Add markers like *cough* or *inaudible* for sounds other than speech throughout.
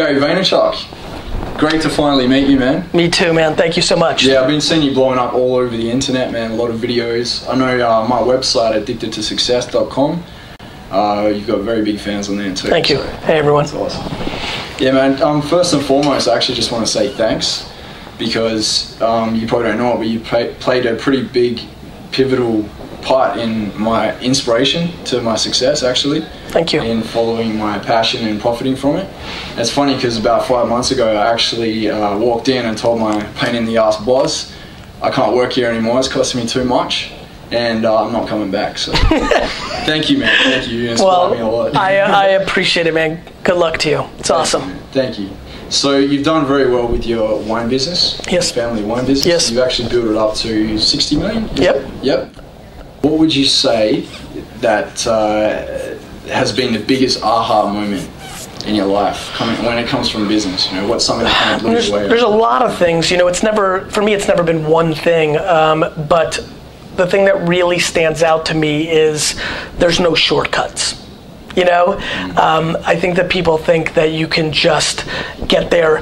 Gary Vaynerchuk. Great to finally meet you, man. Me too, man. Thank you so much. Yeah, I've been seeing you blowing up all over the internet, man. A lot of videos. I know uh, my website, addictedtosuccess.com. Uh, you've got very big fans on there too. Thank you. so Hey, everyone. That's awesome. Yeah, man. Um, first and foremost, I actually just want to say thanks because um, you probably don't know it, but you play, played a pretty big, pivotal part in my inspiration to my success, actually. Thank you. In following my passion and profiting from it. It's funny because about five months ago, I actually uh, walked in and told my pain in the ass boss, I can't work here anymore. It's costing me too much. And uh, I'm not coming back. So, *laughs* thank you, man. Thank you. You inspire me a Well, lot. I, I appreciate it, man. Good luck to you. It's awesome. Thank you. So you've done very well with your wine business. Yes. Family wine business. Yes. You've actually built it up to 60 million. Yep. Yep. What would you say that uh, has been the biggest aha moment in your life coming, when it comes from business? You know, what's something that kind of blew There's, there's a lot of things. You know, it's never, for me, it's never been one thing. Um, but the thing that really stands out to me is there's no shortcuts. You know, um, I think that people think that you can just get there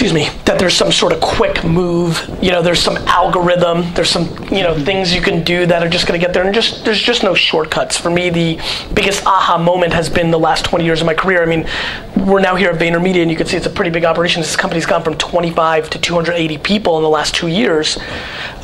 excuse me, that there's some sort of quick move. You know, there's some algorithm. There's some you know things you can do that are just going to get there, and just there's just no shortcuts. For me, the biggest aha moment has been the last 20 years of my career. I mean, we're now here at VaynerMedia, and you can see it's a pretty big operation. This company's gone from 25 to 280 people in the last two years.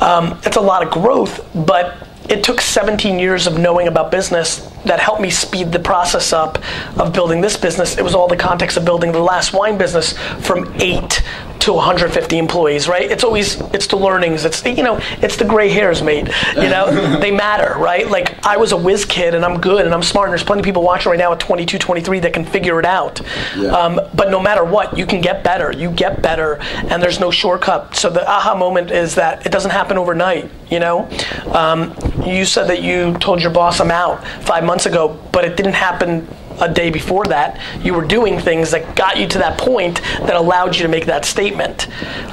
Um, it's a lot of growth, but it took 17 years of knowing about business that helped me speed the process up of building this business. It was all the context of building the last wine business from eight to 150 employees, right? It's always it's the learnings. It's the, you know it's the gray hairs, mate. You know *laughs* they matter, right? Like I was a whiz kid and I'm good and I'm smart. And there's plenty of people watching right now at 22, 23 that can figure it out. Yeah. Um, but no matter what, you can get better. You get better, and there's no shortcut. So the aha moment is that it doesn't happen overnight. You know, um, you said that you told your boss I'm out five months ago, but it didn't happen a day before that. You were doing things that got you to that point that allowed you to make that statement.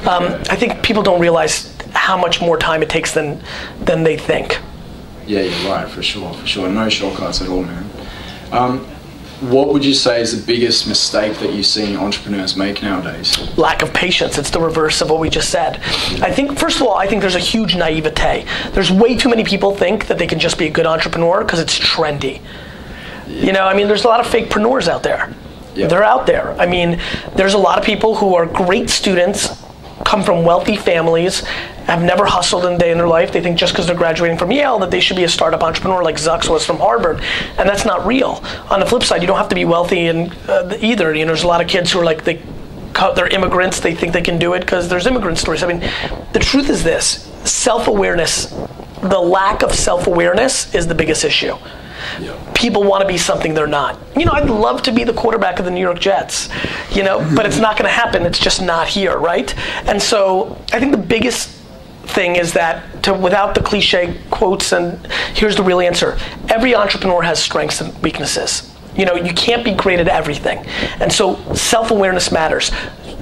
Um, I think people don't realize how much more time it takes than than they think. yeah, you're right, for sure, for sure. No shortcuts at all, man. Um, what would you say is the biggest mistake that you see entrepreneurs make nowadays? lack of patience. It's the reverse of what we just said. I think, first of all, I think there's a huge naivete. There's way too many people think that they can just be a good entrepreneur because it's trendy. You know, I mean, there's a lot of fake fakepreneurs out there. Yeah. They're out there. I mean, there's a lot of people who are great students, come from wealthy families, have never hustled in a day in their life. They think just because they're graduating from Yale that they should be a startup entrepreneur like Zucks was from Harvard, and that's not real. On the flip side, you don't have to be wealthy and uh, either. You know, there's a lot of kids who are like they. They're immigrants. They think they can do it because there's immigrant stories. I mean, the truth is this: self-awareness, the lack of self-awareness is the biggest issue Yeah. People want to be something they're not. You know, I'd love to be the quarterback of the New York Jets, you know, but it's not going to happen. It's just not here, right? And so I think the biggest thing is that to without the cliche quotes and here's the real answer. Every entrepreneur has strengths and weaknesses. You know, you can't be great at everything. And so self-awareness matters.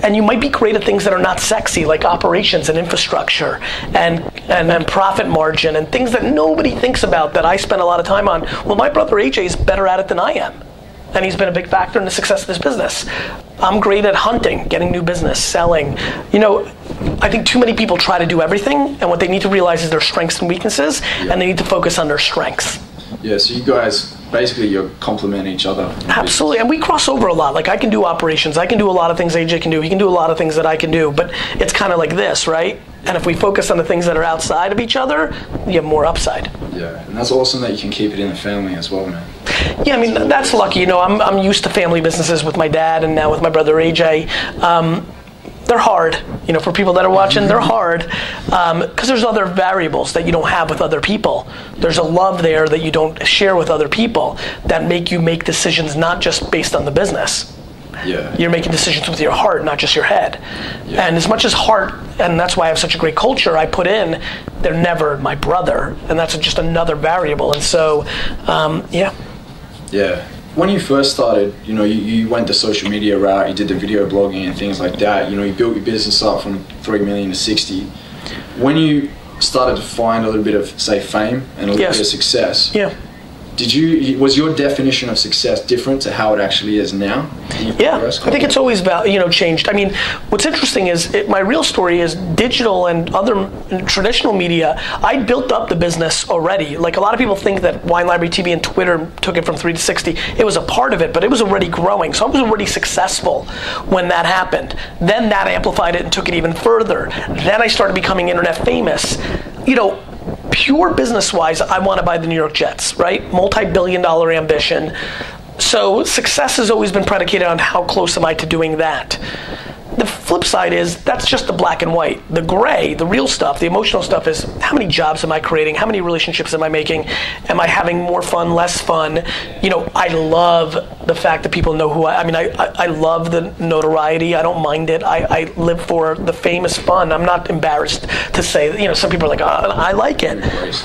And you might be great at things that are not sexy, like operations and infrastructure and, and, and profit margin and things that nobody thinks about that I spend a lot of time on. Well, my brother AJ is better at it than I am. And he's been a big factor in the success of this business. I'm great at hunting, getting new business, selling. You know, I think too many people try to do everything, and what they need to realize is their strengths and weaknesses, and they need to focus on their strengths. Yeah, so you guys basically you're complement each other. Absolutely, and we cross over a lot. Like I can do operations, I can do a lot of things AJ can do. He can do a lot of things that I can do. But it's kind of like this, right? And if we focus on the things that are outside of each other, you have more upside. Yeah, and that's awesome that you can keep it in the family as well, man. Yeah, I mean that's lucky. You know, I'm I'm used to family businesses with my dad and now with my brother AJ. Um, they're hard, you know, for people that are watching. They're hard because there's other variables that you don't have with other people. There's a love there that you don't share with other people that make you make decisions not just based on the business. Yeah. You're making decisions with your heart, not just your head. Yeah. And as much as heart, and that's why I have such a great culture, I put in, they're never my brother, and that's just another variable. And so, um, yeah. Yeah. When you first started, you know, you, you went the social media route, you did the video blogging and things like that. You know, you built your business up from three million to sixty. When you started to find a little bit of, say, fame and a little Yes. bit of success, Yeah. Did you was your definition of success different to how it actually is now? Yeah, I think it's always about you know changed. I mean, what's interesting is it, my real story is digital and other traditional media. I built up the business already. Like a lot of people think that Wine Library TV and Twitter took it from three to sixty. It was a part of it, but it was already growing. So I was already successful when that happened. Then that amplified it and took it even further. Then I started becoming internet famous. You know, pure business wise, I want to buy the New York Jets, right? Multi billion dollar ambition. So success has always been predicated on how close am I to doing that. The flip side is that's just the black and white. The gray, the real stuff, the emotional stuff is how many jobs am I creating? How many relationships am I making? Am I having more fun, less fun? You know, I love the fact that people know who I I mean, I, I, love the notoriety. I don't mind it. I, I live for the famous fun. I'm not embarrassed to say, you know, some people are like, oh, I like it.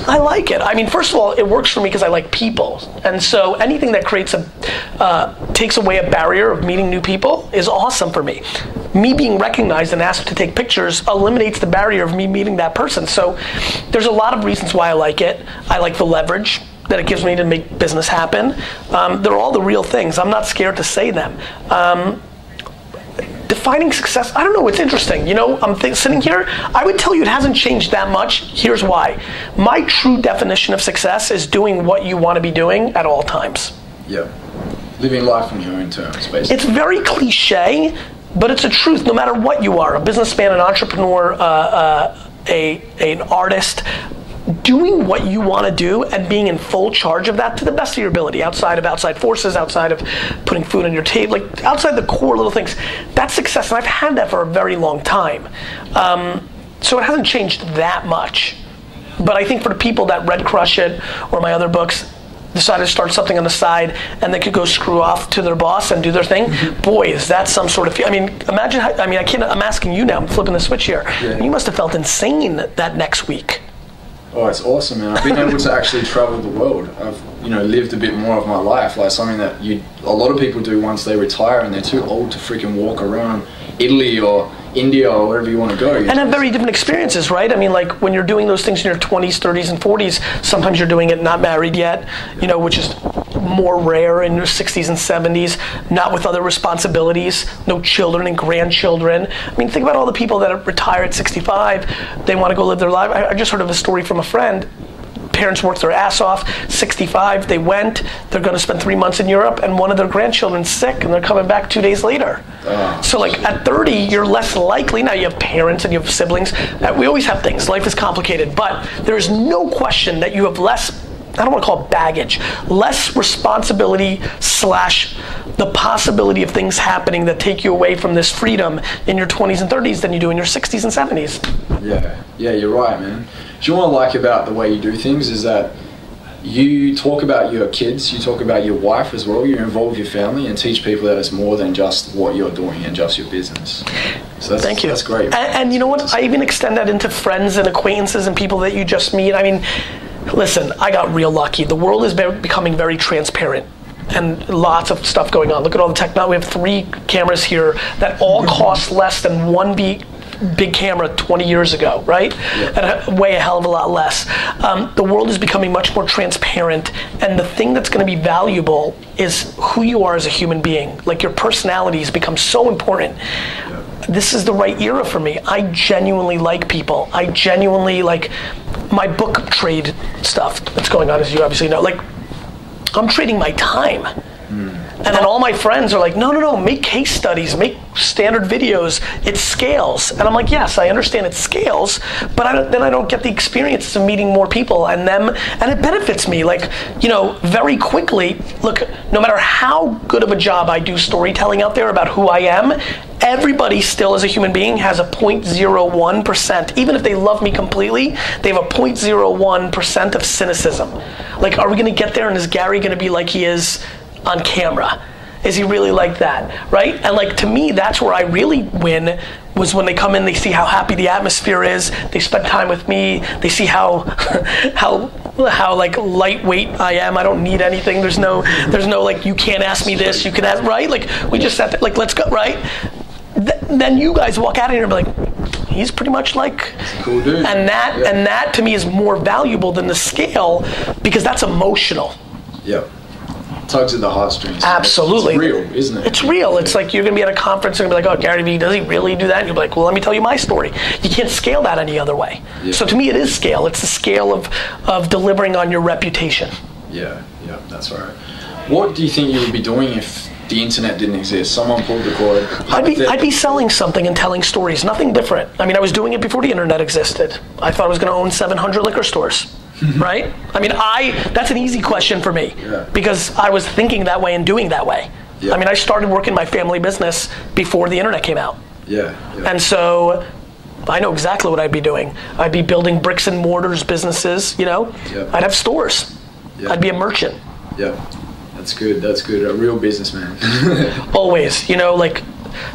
I like it. I mean, first of all, it works for me because I like people. And so anything that creates a, uh, takes away a barrier of meeting new people is awesome for me me being recognized and asked to take pictures eliminates the barrier of me meeting that person. So there's a lot of reasons why I like it. I like the leverage that it gives me to make business happen. Um, they're all the real things. I'm not scared to say them. Um, defining success, I don't know, it's interesting. You know, I'm th- sitting here, I would tell you it hasn't changed that much. Here's why. My true definition of success is doing what you want to be doing at all times. Yeah. Living life on your own terms, basically. It's very cliche, but it's a truth no matter what you are a businessman, an entrepreneur, uh, uh, a, an artist. Doing what you want to do and being in full charge of that to the best of your ability, outside of outside forces, outside of putting food on your table, like outside the core little things, that's success. And I've had that for a very long time. Um, so it hasn't changed that much. But I think for the people that read Crush It or my other books, decided to start something on the side and they could go screw off to their boss and do their thing. Mm-hmm. Boy, is that some sort of. I mean, imagine. How, I mean, I can't. I'm asking you now. I'm flipping the switch here. Yeah. You must have felt insane that next week. Oh, it's awesome, man! I've been able to actually travel the world. I've you know lived a bit more of my life, like something that you a lot of people do once they retire and they're too old to freaking walk around Italy or India or wherever you want to go. And have very different experiences, right? I mean, like when you're doing those things in your 20s, 30s, and 40s, sometimes you're doing it not married yet, you know, which is more rare in your 60s and 70s, not with other responsibilities, no children and grandchildren. I mean, think about all the people that retire at 65, they want to go live their life. I, I just heard of a story from a friend parents worked their ass off. 65, they went. They're going to spend three months in Europe, and one of their grandchildren's sick, and they're coming back two days later. Uh, so, like at 30, you're less likely. Now you have parents and you have siblings. Uh, we always have things. Life is complicated, but there is no question that you have less I don't want to call it baggage, less responsibility slash the possibility of things happening that take you away from this freedom in your 20s and 30s than you do in your 60s and 70s. Yeah, yeah, you're right, man. Do you want to like about the way you do things is that you talk about your kids, you talk about your wife as well, you involve your family and teach people that it's more than just what you're doing and just your business. So that's, Thank you. That's great. And, and you know what? I even extend that into friends and acquaintances and people that you just meet. I mean, listen, I got real lucky. The world is becoming very transparent and lots of stuff going on. Look at all the tech. Now we have three cameras here that all *laughs* cost less than one beat big camera 20 years ago, right? Yeah. And weigh a hell of a lot less. Um, the world is becoming much more transparent, and the thing that's going to be valuable is who you are as a human being. Like your personality has become so important. Yeah. This is the right era for me. I genuinely like people. I genuinely like my book trade stuff that's going on, as you obviously know. Like, I'm trading my time. Mm. And then all my friends are like, no, no, no, make case studies, make standard videos. It scales. And I'm like, yes, I understand it scales, but I then I don't get the experience of meeting more people and them, and it benefits me. Like, you know, very quickly, look, no matter how good of a job I do storytelling out there about who I am, everybody still as a human being has a 0.01%. Even if they love me completely, they have a 0.01% of cynicism. Like, are we going to get there and is Gary going to be like he is on camera? Is he really like that? Right? And like to me, that's where I really win was when they come in, they see how happy the atmosphere is, they spend time with me, they see how *laughs* how how like lightweight I am. I don't need anything. There's no there's no like you can't ask me this, you can ask right? Like we just sat there, like let's go right. Th- then you guys walk out of here and be like, he's pretty much like cool dude. And that yeah. and that to me is more valuable than the scale because that's emotional Yep. Tugs at the heartstrings. Absolutely. It's real, isn't it? It's real. It's like you're going to be at a conference and you're going to be like, oh, Gary Vee, does he really do that? And you'll be like, well, let me tell you my story. You can't scale that any other way. Yeah. So to me, it is scale. It's the scale of, of delivering on your reputation. Yeah, yeah, that's right. What do you think you would be doing if the internet didn't exist? Someone pulled the cord. I'd be, I'd be selling something and telling stories, nothing different. I mean, I was doing it before the internet existed. I thought I was going to own 700 liquor stores, Mm-hmm. right? I mean, I that's an easy question for me Yeah. because I was thinking that way and doing that way. Yeah. I mean, I started working my family business before the internet came out. Yeah, yeah. And so I know exactly what I'd be doing. I'd be building bricks and mortars businesses, you know? Yeah. I'd have stores. Yeah. I'd be a merchant. yeah. That's good. That's good. A real businessman. *laughs* Always, you know, like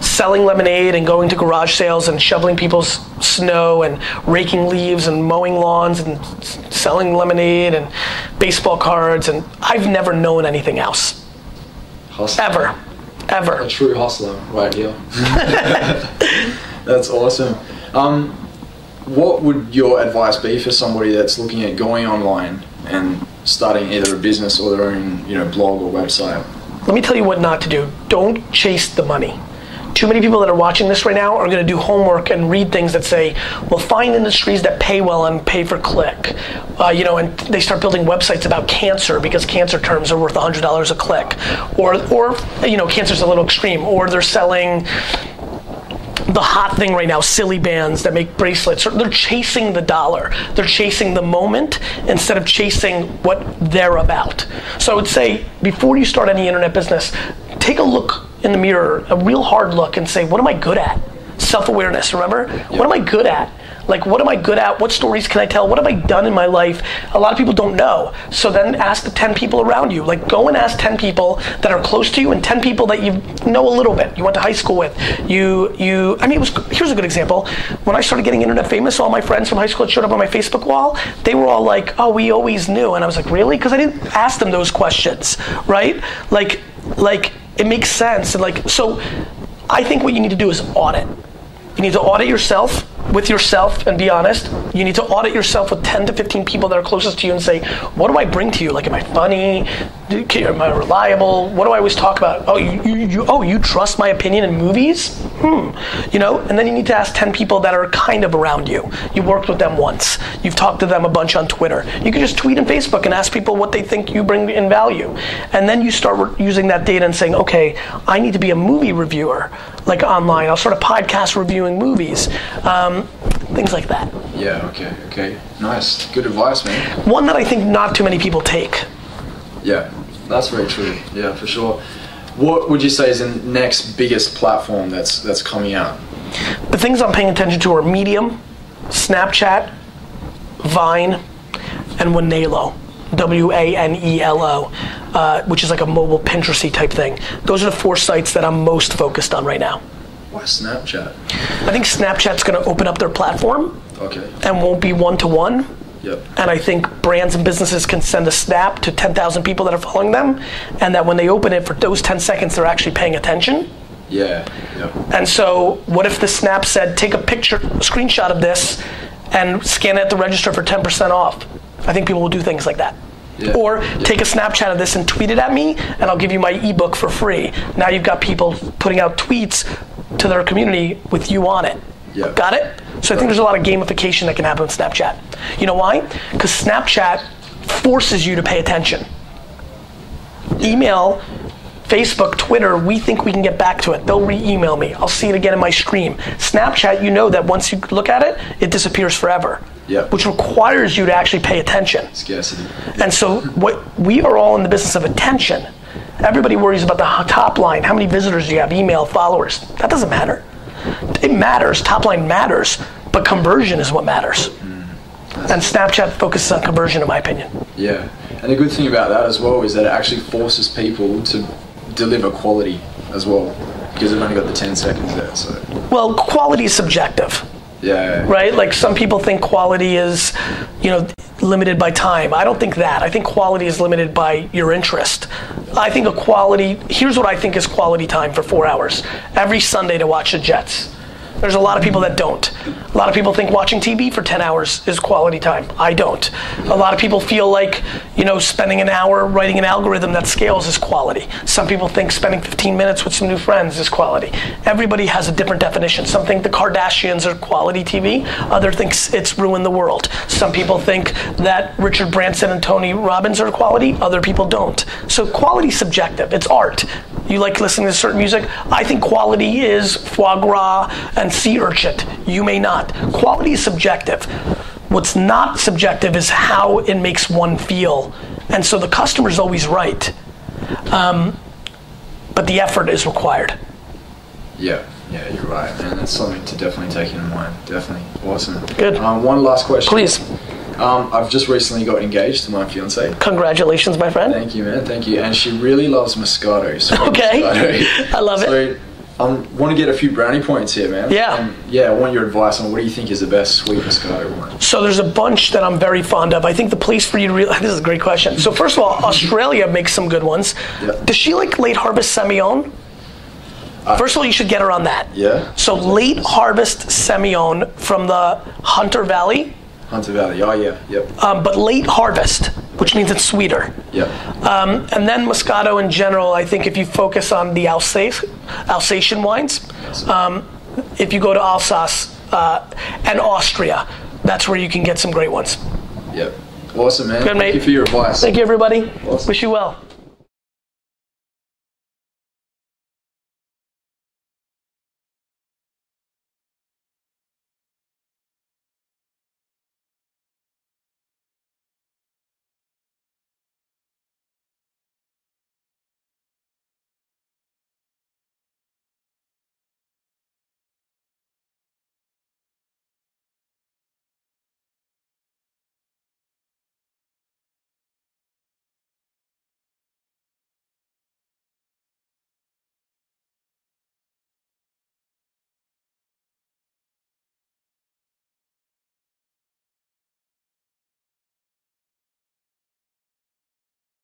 selling lemonade and going to garage sales and shoveling people's snow and raking leaves and mowing lawns and s- selling lemonade and baseball cards and I've never known anything else. Hustler. Ever. Ever. A true hustler, right here. *laughs* that's awesome. Um, what would your advice be for somebody that's looking at going online and starting either a business or their own, you know, blog or website? Let me tell you what not to do. Don't chase the money. Too many people that are watching this right now are going to do homework and read things that say, well, find industries that pay well and pay for click. Uh, you know, and they start building websites about cancer because cancer terms are worth $100 a click. Or, or you know, cancer's a little extreme. Or they're selling the hot thing right now, Silly Bandz that make bracelets. They're chasing the dollar. They're chasing the moment instead of chasing what they're about. So I would say before you start any internet business, take a look in the mirror, a real hard look, and say, what am I good at? Self awareness, remember? What am I good at? Like, what am I good at? What stories can I tell? What have I done in my life? A lot of people don't know. So then ask the 10 people around you. Like, go and ask 10 people that are close to you and 10 people that you know a little bit. You went to high school with. You, you, I mean, it was, here's a good example. When I started getting internet famous, all my friends from high school showed up on my Facebook wall, they were all like, oh, we always knew. And I was like, really? Because I didn't ask them those questions, right? Like, like, it makes sense. And like, so I think what you need to do is audit. You need to audit yourself with yourself and be honest. You need to audit yourself with 10 to 15 people that are closest to you and say, what do I bring to you? Like, am I funny? Am I reliable? What do I always talk about? Oh, you, you, you, oh, you trust my opinion in movies? Hmm. You know, and then you need to ask 10 people that are kind of around you. You worked with them once. You've talked to them a bunch on Twitter. You can just tweet on Facebook and ask people what they think you bring in value. And then you start using that data and saying, okay, I need to be a movie reviewer, like online. I'll start a podcast reviewing movies. Um, things like that. Yeah, okay, okay. Nice. Good advice, man. One that I think not too many people take. Yeah, that's very true. Yeah, for sure. What would you say is the next biggest platform that's that's coming out? The things I'm paying attention to are Medium, Snapchat, Vine, and Wanelo. W A N E L O, uh, which is like a mobile Pinteresty type thing. Those are the four sites that I'm most focused on right now. Why Snapchat? I think Snapchat's going to open up their platform Okay. and won't be one to one. Yep. And I think brands and businesses can send a snap to 10,000 people that are following them, and that when they open it for those 10 seconds, they're actually paying attention. Yeah. Yep. And so, what if the snap said, take a picture, a screenshot of this, and scan it at the register for 10% off? I think people will do things like that. Yeah. Or Yeah. take a Snapchat of this and tweet it at me, and I'll give you my ebook for free. Now you've got people putting out tweets to their community with you on it. Yeah. Got it? So I think there's a lot of gamification that can happen with Snapchat. You know why? Because Snapchat forces you to pay attention. Email, Facebook, Twitter, we think we can get back to it. They'll re email me. I'll see it again in my stream. Snapchat, you know that once you look at it, it disappears forever. Yeah. Which requires you to actually pay attention. Scarcity. And so what we are all in the business of attention. Everybody worries about the top line. How many visitors do you have? Email, followers. That doesn't matter. It matters. Top line matters, but conversion is what matters. And Snapchat focuses on conversion, in my opinion. Yeah. And the good thing about that as well is that it actually forces people to deliver quality as well because they've only got the 10 seconds there. So, Well, quality is subjective, yeah. right? Like some people think quality is, you know, limited by time. I don't think that. I think quality is limited by your interest. I think a quality, here's what I think is quality time for four hours. Every Sunday to watch the Jets. There's a lot of people that don't. A lot of people think watching TV for 10 hours is quality time. I don't. A lot of people feel like, you know, spending an hour writing an algorithm that scales is quality. Some people think spending 15 minutes with some new friends is quality. Everybody has a different definition. Some think the Kardashians are quality TV. Other thinks it's ruined the world. Some people think that Richard Branson and Tony Robbins are quality. Other people don't. So quality subjective. It's art. You like listening to certain music. I think quality is foie gras and sea urchin. You may not. Quality is subjective. What's not subjective is how it makes one feel. And so the customer is always right. Um, but the effort is required. Yeah, yeah, you're right, And That's something to definitely take into mind. Definitely. Awesome. Good. Um, one last question. Please. Um, I've just recently got engaged to my fiance. Congratulations, my friend. Thank you, man. Thank you. And she really loves Moscato. sweet *laughs* Okay. Moscato. I love it. So um, I want to get a few brownie points here, man. Yeah. And yeah, I want your advice on what do you think is the best sweet Moscato one? So there's a bunch that I'm very fond of. I think the place for you to realize *laughs* this is a great question. So first of all, *laughs* Australia makes some good ones. Yeah. Does she like late harvest Semillon? Uh, first of all, you should get her on that. Yeah. So late harvest Semillon from the Hunter Valley, Hunter Valley. Oh yeah. Yep. um, but late harvest, which means it's sweeter. Yep. Um, and then Moscato in general, I think if you focus on the Alsace, Alsatian wines, um, if you go to Alsace uh, and Austria, that's where you can get some great ones. Yep. Awesome, man. Good, Thank you for your advice. Thank you, everybody. Awesome. Wish you well.